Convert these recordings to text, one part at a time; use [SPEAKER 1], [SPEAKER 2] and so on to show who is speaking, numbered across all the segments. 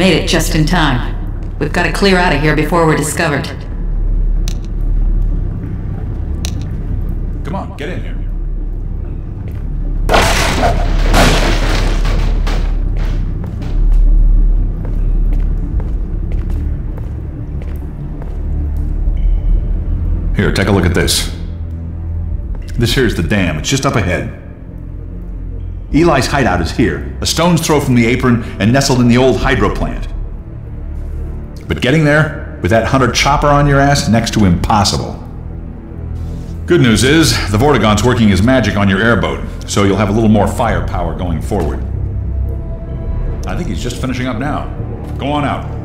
[SPEAKER 1] made it just in time. We've got to clear out of here before we're discovered.
[SPEAKER 2] Come on, get in here. Here, take a look at this. This here's the dam. It's just up ahead. Eli's hideout is here, a stone's throw from the apron and nestled in the old hydro plant. But getting there, with that hunter chopper on your ass, next to impossible. Good news is, the Vortigaunt's working his magic on your airboat, so you'll have a little more firepower going forward. I think he's just finishing up now. Go on out.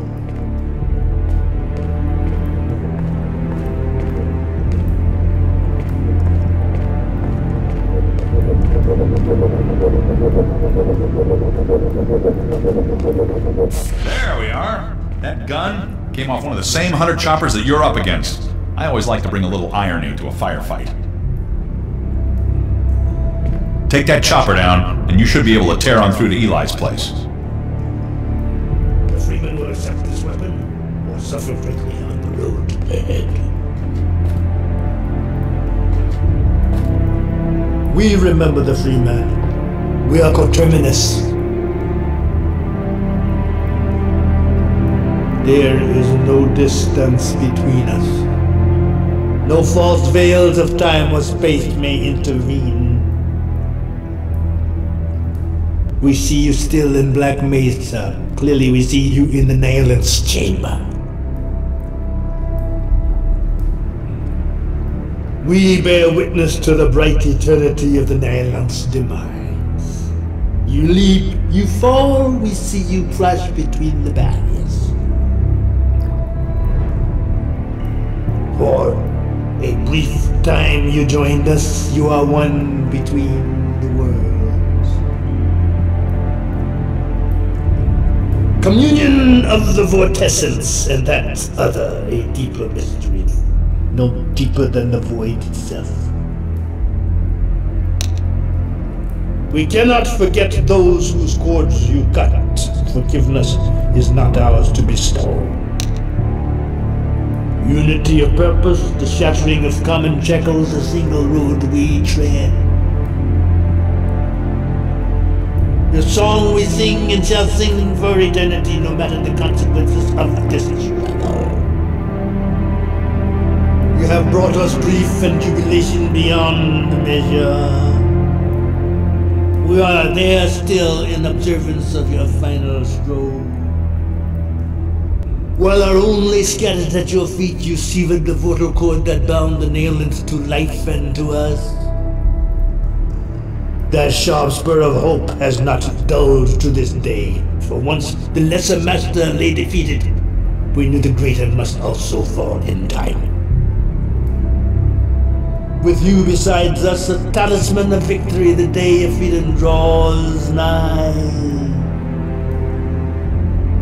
[SPEAKER 2] Same hunter choppers that you're up against. I always like to bring a little irony to a firefight. Take that chopper down, and you should be able to tear on through to Eli's place.
[SPEAKER 3] The Freeman will accept this weapon or suffer greatly on the road ahead. We remember the Freeman. We are coterminous. There is no distance between us. No false veils of time or space may intervene. We see you still in Black Mesa. Clearly, we see you in the Nihilanth's chamber. We bear witness to the bright eternity of the Nihilanth's demise. You leap, you fall, we see you crash between the barriers. For a brief time you joined us, you are one between the worlds. Communion of the vortessence, and that other, a deeper mystery. No deeper than the void itself. We cannot forget those whose cords you cut. Forgiveness is not ours to bestow. Unity of purpose, the shattering of common shackles, a single road we tread. The song we sing and shall sing for eternity, no matter the consequences of this. You have brought us grief and jubilation beyond measure. We are there still in observance of your final stroke. While our only scattered at your feet, you severed the vocal cord that bound the Nihilanth to life and to us. That sharp spur of hope has not dulled to this day, for once the lesser master lay defeated, we knew the greater must also fall in time. With you besides us, a talisman of victory, the day of freedom draws nigh.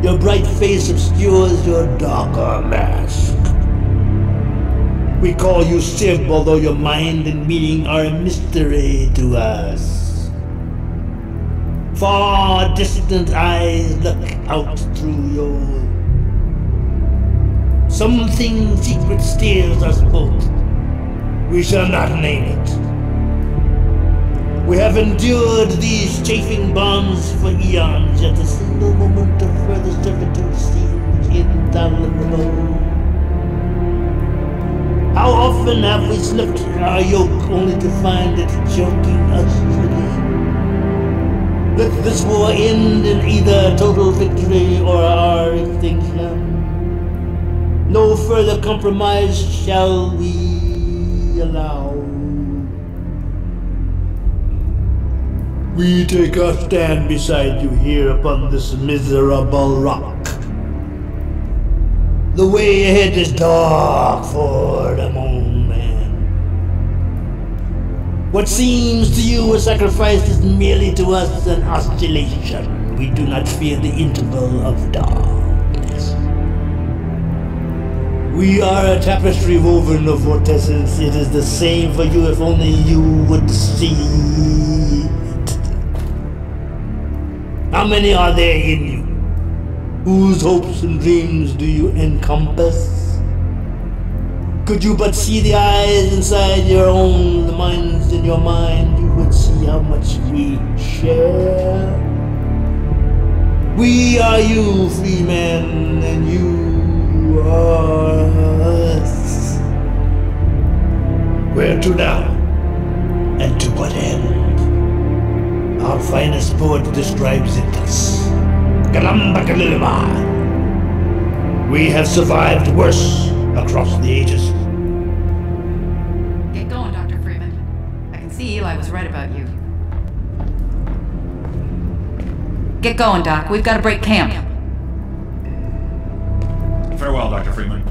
[SPEAKER 3] Your bright face obscures your darker mask. We call you Civ, although your mind and meaning are a mystery to us. Far distant eyes look out through your. Something secret steers us both. We shall not name it. We have endured these chafing bonds for eons, yet a single moment of further servitude seems intolerable. How often have we slipped our yoke only to find it choking us again? Let this war end in either total victory or our extinction. No further compromise shall we allow. We take our stand beside you here upon this miserable rock. The way ahead is dark for the moment. What seems to you a sacrifice is merely to us an oscillation. We do not fear the interval of darkness. We are a tapestry woven of vortices. It is the same for you if only you would see. How many are there in you? Whose hopes and dreams do you encompass? Could you but see the eyes inside your own, the minds in your mind, you would see how much we share. We are you, free men, and you are us. Where to now? And to what end? Our finest poet describes it thus. Galambakalimar. We have survived worse across the ages.
[SPEAKER 1] Get going, Dr. Freeman. I can see Eli was right about you. Get going, Doc. We've got to break camp.
[SPEAKER 2] Farewell, Dr. Freeman.